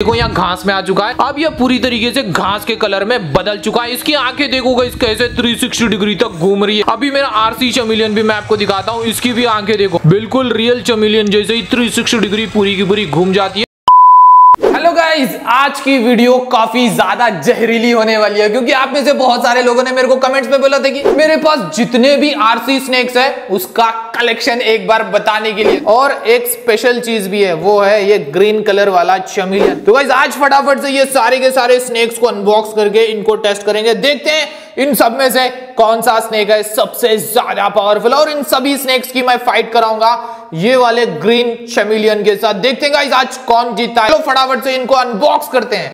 देखो यहाँ घास में आ चुका है। अब ये पूरी तरीके से घास के कलर में बदल चुका है। इसकी आँखें देखोगे इस कैसे 360 डिग्री तक घूम रही है। अभी मेरा आरसी चमिलियन भी मैं आपको दिखाता हूँ। इसकी भी आँखें देखो। बिल्कुल रियल चमिलियन जैसे ही 360 डिग्री पूरी की पूरी घूम जाती है। हेलो गाइस आज की वीडियो काफ़ी ज़्यादा जहरीली होने वाली है, क्योंकि आप में से बहुत सारे लोगों ने मेरे को कमेंट्स में बोला था कि मेरे पास जितने भी आरसी स्नेक्स है, उसका कलेक्शन एक बार बताने के लिए। और एक स्पेशल चीज़ भी है, वो है ये ग्रीन कलर वाला चमिलियन तो गाइस आज फटाफट से ये सारे के सारे स्नेक्स को अनबॉक्स करके इनको टेस्ट करेंगे। देखते हैं इन सब में से कौन सा स्नेक है सबसे ज़्यादा पावरफुल और इन सभी स्नेक्स की मैं फाइट कराऊँगा ये वाले ग्रीन चमिलियन के साथ। देखते हैं गाइस आज कौन जीता है। तो फटाफट से इनको अनबॉक्स करते हैं।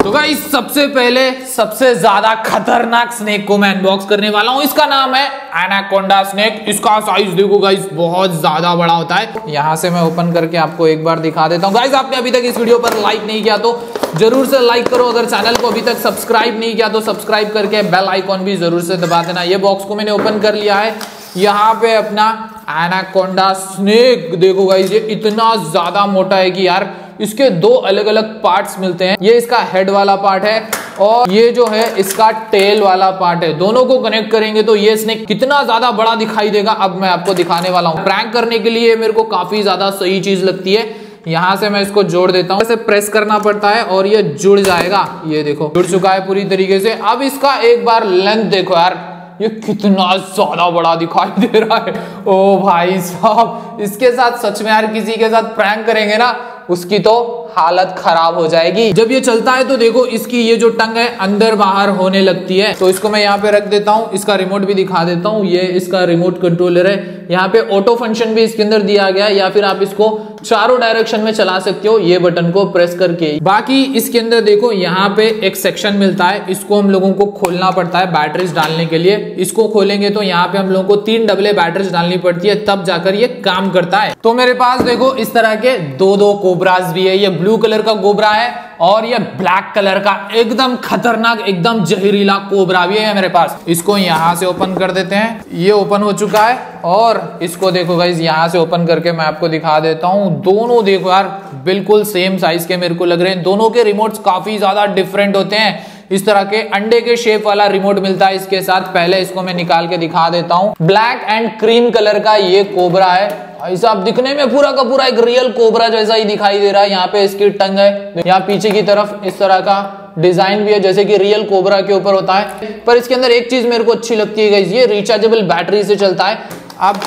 तो गाइस सबसे पहले सबसे ज़्यादा खतरनाक स्नेक को मैं अनबॉक्स करने वाला हूँ। इसका नाम है एनाकोंडा स्नेक इसका साइज़ देखो गाइस बहुत ज़्यादा बड़ा होता है। यहाँ से मैं ओपन करके आपको एक बार दिखा देता हूँ। गाइस आपने अभी तक इस वीडियो पर लाइक नहीं किया तो ज़रूर से लाइक करो। अगर चैनल को अभी तक सब्सक्राइब नहीं किया तो सब्सक्राइब करके बेल आइकॉन भी ज़रूर से दबा देना। ये बॉक्स को मैंने ओपन कर लिया है। यहाँ पे अपना एनाकोंडा स्नेक देखो गाइस ये इतना ज़्यादा मोटा है कि यार इसके दो अलग अलग पार्ट्स मिलते हैं। ये इसका हेड वाला पार्ट है और ये जो है इसका टेल वाला पार्ट है। दोनों को कनेक्ट करेंगे तो ये स्नेक कितना ज़्यादा बड़ा दिखाई देगा, अब मैं आपको दिखाने वाला हूँ। प्रैंक करने के लिए मेरे को काफ़ी ज़्यादा सही चीज़ लगती है। यहाँ से मैं इसको जोड़ देता हूँ। ऐसे प्रेस करना पड़ता है और ये जुड़ जाएगा। ये देखो, जुड़ चुका है पूरी तरीके से। अब इसका एक बार लेंथ देखो यार। ये कितना ज़्यादा बड़ा दिखाई दे रहा है। ओ भाई साहब, इसके साथ सच में यार किसी के साथ प्रैंक करेंगे ना उसकी तो हालत खराब हो जाएगी। जब ये चलता है तो देखो इसकी ये जो टंग है, अंदर बाहर होने लगती है। तो इसको मैं यहाँ पे रख देता हूँ। इसका रिमोट भी दिखा देता हूँ। ये इसका रिमोट कंट्रोलर है। यहाँ पे ऑटो फ़ंक्शन भी इसके अंदर दिया गया है, या फिर आप इसको चारों डायरेक्शन में चला सकते हो। ये बटन को प्रेस करके। बाकी इसके अंदर देखो, यहाँ पे एक सेक्शन मिलता है। इसको हम लोगों को खोलना पड़ता है बैटरीज डालने के लिए। इसको खोलेंगे तो यहाँ पे हम लोगों को तीन डबले बैटरीज डालनी पड़ती है। तब जाकर ये काम करता है। तो मेरे पास देखो, इस तरह के दो दो कोबराज भी है। ये ब्लू कलर का कोबरा है और ये ब्लैक कलर का एकदम खतरनाक, एकदम जहरीला कोबरा भी है मेरे पास। इसको यहाँ से ओपन कर देते हैं। ये ओपन हो चुका है और इसको देखो गाइज़ यहाँ से ओपन करके मैं आपको दिखा देता हूँ। दोनों देखो यार, बिल्कुल सेम साइज़ के मेरे को लग रहे हैं। दोनों के रिमोट्स काफ़ी ज़्यादा डिफरेंट होते हैं। इस तरह के अंडे के शेप वाला रिमोट मिलता है इसके साथ। पहले इसको मैं निकाल के दिखा देता हूँ। ब्लैक एंड क्रीम कलर का ये कोबरा है। भाई साहब, दिखने में पूरा का पूरा एक रियल कोबरा जैसा ही दिखाई दे रहा है। यहाँ पे इसकी टंग है। यहाँ पीछे की तरफ़ इस तरह का डिज़ाइन भी है, जैसे कि रियल कोबरा के ऊपर होता है। पर इसके अंदर एक चीज़ मेरे को अच्छी लगती है ये रिचार्जेबल बैटरी से चलता है। अब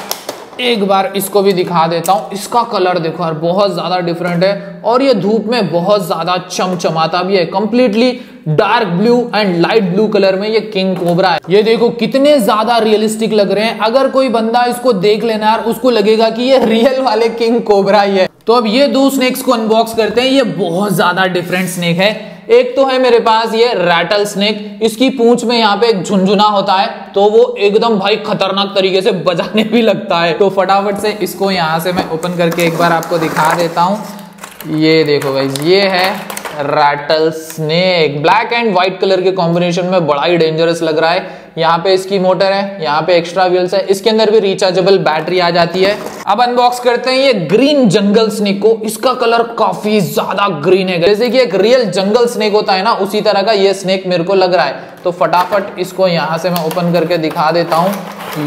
एक बार इसको भी दिखा देता हूँ। इसका कलर देखो यार, बहुत ज़्यादा डिफरेंट है। और ये धूप में बहुत ज़्यादा चमचमाता भी है। Completely dark blue and light blue colour में ये किंग कोबरा है। ये देखो कितने ज़्यादा रियलिस्टिक लग रहे हैं। अगर कोई बंदा इसको देख लेना यार, उसको लगेगा कि ये रियल वाले किंग कोबरा ही है। तो अब ये दो स्नेक्स को अनबॉक्स करते हैं। ये बहुत ज़्यादा डिफरेंट स्नेक है। एक तो है मेरे पास ये रैटल स्नेक इसकी पूंछ में यहाँ पे एक झुंझुना होता है तो वो एकदम भाई खतरनाक तरीके से बजाने भी लगता है। तो फटाफट से इसको यहाँ से मैं ओपन करके एक बार आपको दिखा देता हूँ। ये देखो भाई ये है rattlesnake black and white colour के कॉम्बिनेशन में बड़ा ही डेंजरस लग रहा है। यहाँ पे इसकी मोटर है, यहाँ पे एक्स्ट्रा व्हील्स है। इसके अंदर भी रिचार्जेबल बैटरी आ जाती है। अब अनबॉक्स करते हैं ये ग्रीन जंगल स्नेक को। इसका कलर काफ़ी ज़्यादा ग्रीन है। जैसे कि एक रियल जंगल स्नेक होता है ना, उसी तरह का ये स्नेक मेरे को लग रहा है। तो फटाफट इसको यहाँ से मैं ओपन करके दिखा देता हूँ।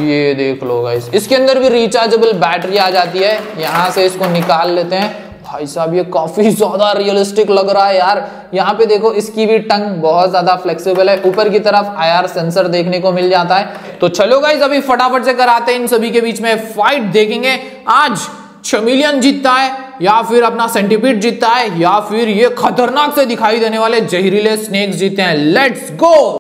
ये देख लो गाइस इसके अंदर भी रिचार्जेबल बैटरी आ जाती है। यहाँ से इसको निकाल लेते हैं। भाई साहब, ये काफ़ी ज़्यादा रियलिस्टिक लग रहा है यार। यहाँ पे देखो, इसकी भी टंग बहुत ज़्यादा फ्लेक्सिबल है। ऊपर की तरफ़ आईआर सेंसर देखने को मिल जाता है। तो चलो गाइज़ अभी फटाफट से कराते हैं इन सभी के बीच में फाइट देखेंगे, आज चमिलियन जीतता है, या फिर अपना सेंटीपीड जीतता है, या फिर ये खतरनाक से दिखाई देने वाले जहरीले स्नेक्स जीते हैं। लेट्स गो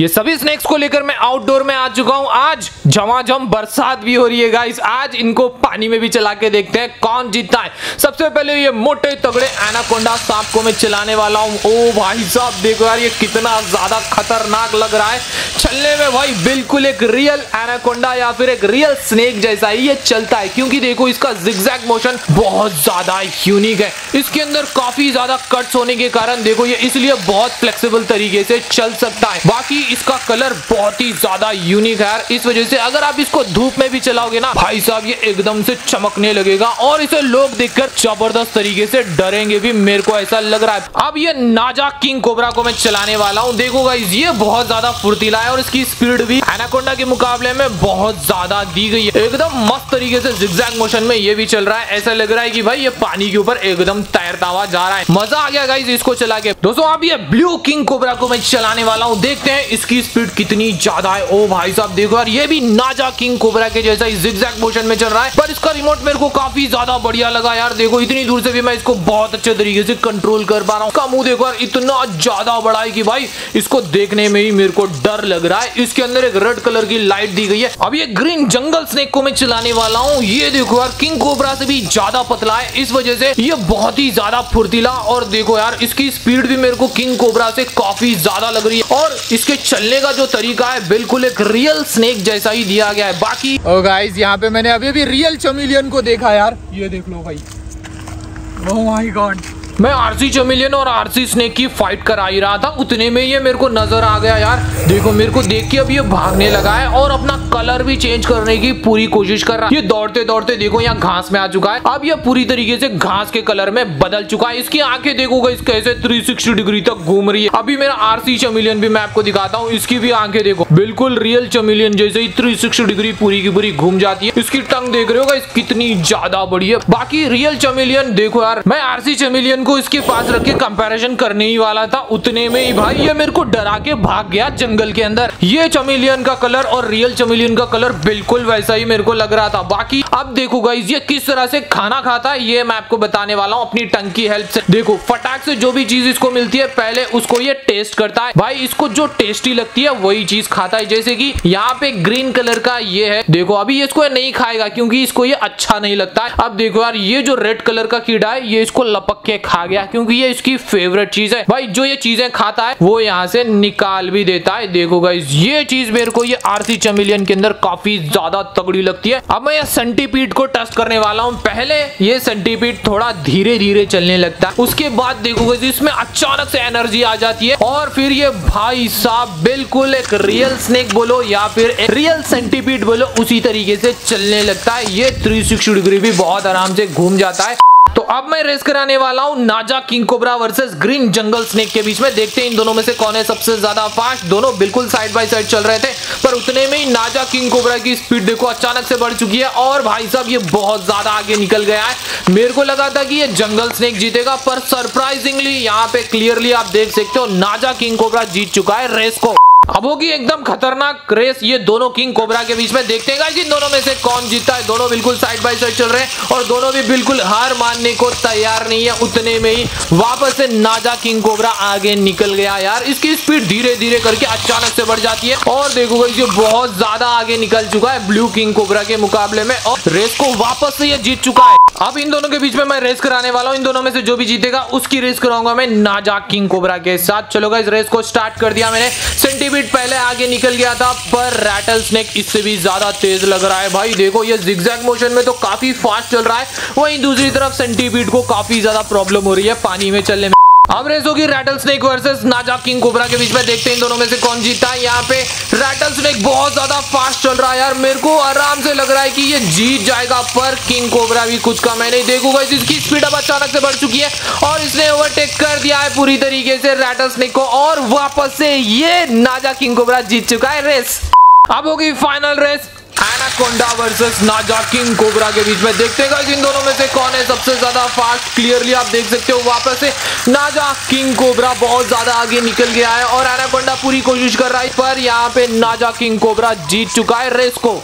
ये सभी स्नेक्स को लेकर मैं आउटडोर में आ चुका हूँ। आज झमाझम बरसात भी हो रही है गाइस आज इनको पानी में भी चला के देखते हैं कौन जीतता है। सबसे पहले ये मोटे तगड़े एनाकोंडा सांप को मैं चलाने वाला हूँ। ओ भाई साहब, देखो यार, ये कितना ज़्यादा खतरनाक लग रहा है। चलने में भाई बिल्कुल एक रियल एनाकोंडा या फिर एक रियल स्नेक जैसा ही ये चलता है। क्योंकि देखो, इसका जिग्जैग मोशन बहुत ज़्यादा यूनिक है। इसके अंदर काफ़ी ज़्यादा कट्स होने के कारण देखो, ये इसलिए बहुत फ्लेक्सिबल तरीके से चल सकता है। बाकी इसका कलर बहुत ही ज़्यादा यूनिक है इस वजह से अगर आप इसको धूप में भी चलाओगे ना, भाई साहब, ये एकदम से चमकने लगेगा और इसे लोग देखकर ज़बरदस्त तरीके से डरेंगे भी। मेरे को ऐसा लग रहा है। अब ये नाजा किंग कोबरा को मैं चलाने वाला हूँ। देखो गाइस ये बहुत ज़्यादा फुर्तीला है और इसकी स्पीड भी एनाकोंडा के मुकाबले में बहुत ज़्यादा दी गई है। एकदम मस्त तरीके से जिग्जैग मोशन में ये भी चल रहा है। ऐसा लग रहा है कि भाई, ये पानी के ऊपर एकदम तैरता हुआ जा रहा है। मज़ा आ गया गाइस इसको चला के। दोस्तों, अब ये ब्लू किंग कोबरा को मैं चलाने वाला हूँ। देखते हैं इसकी स्पीड कितनी ज़्यादा है? ओ भाई साहब, देखो यार, ये भी नाजा किंग कोबरा के जैसा ही जिग्जैग मोशन में चल रहा है, पर इसका रिमोट मेरे को काफ़ी ज़्यादा बढ़िया लगा यार। देखो, इतनी दूर से भी मैं इसको बहुत अच्छे तरीके से कंट्रोल कर पा रहा हूँ। मुँह देखो यार, इतना ज़्यादा बड़ा है कि भाई, इसको देखने में ही मेरे को डर लग रहा है। इसके अंदर एक रेड कलर की लाइट दी गई है। अब ये ग्रीन जंगल स्नेक को मैं चलाने वाला हूँ। ये देखो यार किंग कोबरा से भी ज़्यादा पतला है। इस वजह से ये बहुत ही ज़्यादा फुर्तीला, और देखो यार, इसकी स्पीड भी मेरे को किंग कोबरा से काफ़ी ज़्यादा लग रही है। और इसके चलने का जो तरीका है, बिल्कुल एक रियल स्नेक जैसा ही दिया गया है। बाकी ओ गाइस यहाँ पे मैंने अभी भी रियल चमिलियन को देखा यार। ये देख लो भाई। ओह माय गॉड मैं आरसी चमिलियन और आरसी स्नेक की फाइट करा ही रहा था। उतने में ये मेरे को नज़र आ गया यार। देखो, मेरे को देख के अब ये भागने लगा है और अपना कलर भी चेंज करने की पूरी कोशिश कर रहा है। ये दौड़ते दौड़ते देखो, यहाँ घास में आ चुका है। अब ये पूरी तरीके से घास के कलर में बदल चुका है। इसकी आँखें देखोगे, इस कैसे 360 डिग्री तक घूम रही है। अभी मेरा आरसी चमिलियन भी मैं आपको दिखाता हूँ। इसकी भी आँखें देखो। बिल्कुल रियल चमिलियन जैसे ही थ्री डिग्री पूरी की पूरी घूम जाती है। इसकी टंग देख रहे हो कितनी ज़्यादा बड़ी है। बाकी रियल चमिलियन देखो यार, मैं आरसी चमिलियन को इसके पास रख के कंपेरिजन करने ही वाला था। उतने में ही भाई, ये मेरे को डरा के भाग गया जंगल के अंदर। ये चमिलियन का कलर और रियल चमिलियन का कलर बिल्कुल वैसा ही मेरे को लग रहा था। बाकी अब देखो गाइस ये किस तरह से खाना खाता है, ये मैं आपको बताने वाला हूँ अपनी टंग की हेल्प से। देखो, फटाक से जो भी चीज़ इसको मिलती है, पहले उसको ये टेस्ट करता है। भाई, इसको जो टेस्टी लगती है, वही चीज़ खाता है। जैसे की यहाँ पे ग्रीन कलर का ये है। देखो, अभी इसको नहीं खाएगा, क्योंकि इसको ये अच्छा नहीं लगता है। अब देखो यार, ये जो रेड कलर का कीड़ा है, ये इसको लपक के खा गया, क्योंकि ये इसकी फेवरेट चीज़ है। भाई, जो ये चीज़ें खाता है, वो यहाँ से निकाल भी देता है। देखो गाइस ये चीज़ मेरे को, ये आरसी चमिलियन के अंदर काफ़ी ज़्यादा तगड़ी लगती है। अब मैं ये को टेस्ट करने वाला हूँ। पहले ये सेंटीपीड थोड़ा धीरे धीरे चलने लगता है। उसके बाद देखो गाइस इसमें अचानक से एनर्जी आ जाती है। और फिर ये भाई साहब, बिल्कुल एक रियल स्नेक बोलो या फिर एक रियल सेंटीपीड बोलो, उसी तरीके से चलने लगता है। ये थ्री डिग्री भी बहुत आराम से घूम जाता है। तो अब मैं रेस कराने वाला हूँ Naja king cobra versus green jungle snake के बीच में। देखते हैं इन दोनों में से कौन है सबसे ज़्यादा फास्ट दोनों बिल्कुल साइड बाय साइड चल रहे थे, पर उतने में ही नाजा किंग कोबरा की स्पीड देखो अचानक से बढ़ चुकी है, और भाई साहब ये बहुत ज़्यादा आगे निकल गया है। मेरे को लगा था कि ये जंगल स्नेक जीतेगा, पर सरप्राइजिंगली यहाँ पे क्लियरली आप देख सकते हो, नाजा किंग कोबरा जीत चुका है रेस को। अब होगी एकदम खतरनाक रेस ये दोनों किंग कोबरा के बीच में। देखते हैं इन दोनों में से कौन जीतता है। दोनों बिल्कुल साइड बाय साइड चल रहे हैं और दोनों भी बिल्कुल हार मानने को तैयार नहीं है। उतने में ही वापस से नाजा किंग कोबरा आगे निकल गया यार। इसकी स्पीड धीरे धीरे करके अचानक से बढ़ जाती है। और देखो ये बहुत ज़्यादा आगे निकल चुका है ब्लू किंग कोबरा के मुकाबले में। और रेस को वापस से ये जीत चुका है। अब इन दोनों के बीच में मैं रेस कराने वाला हूँ। इन दोनों में से जो भी जीतेगा, उसकी रेस कराऊँगा मैं नाजा किंग कोबरा के साथ। चलोगा इस रेस को स्टार्ट कर दिया मैंने। सेंटीमीट पहले आगे निकल गया था, पर रैटल स्नेक इससे भी ज़्यादा तेज लग रहा है। भाई, देखो, ये जिग्जैग मोशन में तो काफ़ी फास्ट चल रहा है। वहीं दूसरी तरफ़ सेंटीपीड को काफ़ी ज़्यादा प्रॉब्लम हो रही है पानी में चलने में। अब रेस होगी rattlesnake versus Naja king cobra के बीच में देखते हैं इन दोनों में से कौन जीतता है। यहाँ पे रैटल स्नेक बहुत ज़्यादा फास्ट चल रहा है यार। मेरे को आराम से लग रहा है कि ये जीत जाएगा, पर किंग कोबरा भी कुछ कम है। नहीं देखूँगा इसकी स्पीड अब अचानक से बढ़ चुकी है और इसने ओवरटेक कर दिया है पूरी तरीके से रैटल स्नेक को और वापस से ये नाजा किंग कोबरा जीत चुका है रेस अब होगी final race anaconda versus Naja king cobra के बीच में देखते हैं इन दोनों में से कौन है सबसे ज़्यादा फास्ट क्लियरली आप देख सकते हो वापस से नाजा किंग कोबरा बहुत ज़्यादा आगे निकल गया है और एनाकोंडा पूरी कोशिश कर रहा है पर। यहाँ पे नाजा किंग कोबरा जीत चुका है रेस को।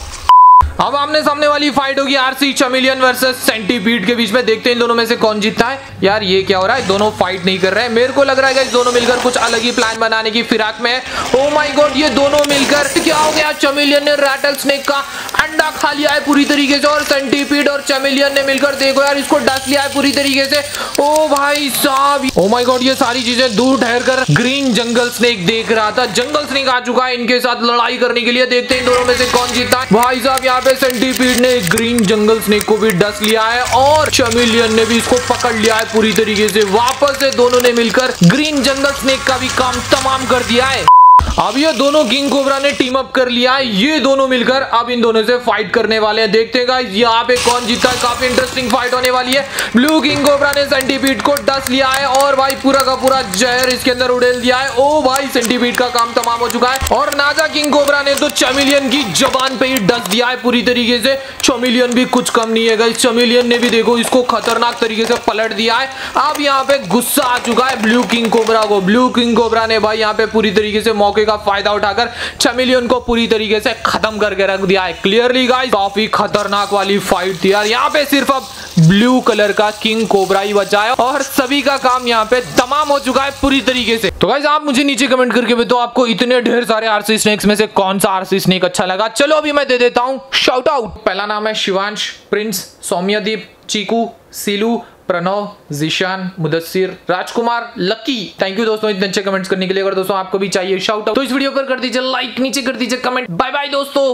अब आमने सामने वाली फाइट होगी आरसी चमिलियन वर्सेस सेंटीपीड के बीच में। देखते हैं इन दोनों में से कौन जीतता है। यार, ये क्या हो रहा है? दोनों फाइट नहीं कर रहे हैं। मेरे को लग रहा है दोनों मिलकर कुछ अलग ही प्लान बनाने की फिराक में ओ माय गॉड ये दोनों मिलकर क्या हो गया? चमिलियन ने रैटल स्नेक का अंडा खा लिया है पूरी तरीके से और सेंटीपीड और चमिलियन ने मिलकर देखो यार, इसको डस लिया है पूरी तरीके से। ओ भाई साहब ओ माई गॉड ये सारी चीज़ें दूर ठहर कर ग्रीन जंगल स्नेक देख रहा था। जंगल स्नेक आ चुका है इनके साथ लड़ाई करने के लिए। देखते हैं दोनों में से कौन जीतता है। भाई साहब, यहाँ पे सेंटीपीड ने ग्रीन जंगल स्नेक को भी डस लिया है और चमिलियन ने भी इसको पकड़ लिया है पूरी तरीके से। वापस से दोनों ने मिलकर ग्रीन जंगल स्नेक का भी काम तमाम कर दिया है। अब ये दोनों किंग कोबरा ने टीम अप कर लिया। है ये दोनों मिलकर अब इन दोनों से फाइट करने वाले हैं। देखते हैं यहाँ पे कौन जीता है। काफ़ी इंटरेस्टिंग फाइट होने वाली है। ब्लू किंग कोबरा ने सेंटीपीड को डस लिया है और भाई पूरा का पूरा जहर इसके अंदर उड़ेल दिया है। ओ भाई सेंटीपीड का काम तमाम हो चुका है। और नाजा किंग कोबरा ने तो चमिलियन की जबान पे ही डस दिया है पूरी तरीके से। चमिलियन भी कुछ कम नहीं है चमिलियन ने भी देखो इसको खतरनाक तरीके से पलट दिया है। अब यहाँ पे गुस्सा आ चुका है ब्लू किंग कोबरा को। ब्लू किंग कोबरा ने भाई यहाँ पे पूरी तरीके से मौके का फ़ायदा उठाकर चमिलियन को पूरी तरीके से खत्म करके रख दिया है। क्लियरली गाइस काफ़ी खतरनाक वाली फाइट थी यार। यहाँ पे सिर्फ़ अब ब्लू कलर का किंग कोबरा ही बचा है और सभी का काम यहाँ पे तमाम हो चुका है पूरी तरीके से। तो गाइस आप मुझे नीचे कमेंट करके बताओ, आपको इतने ढेर सारे आरसी स्नेक्स में से कौन सा आरसी स्नेक अच्छा लगा? चलो, अभी मैं दे देता हूँ शाउट आउट पहला नाम है Shivansh Prince Soumyadeep, Cheeku, Silu Pranav, Zeeshan, Mudassir, Rajkumar, Lucky. Thank you दोस्तों इतने अच्छे कमेंट्स करने के लिए। अगर दोस्तों आपको भी चाहिए शाउट आउट तो इस वीडियो पर कर दीजिए लाइक नीचे कर दीजिए कमेंट बाय बाय दोस्तों।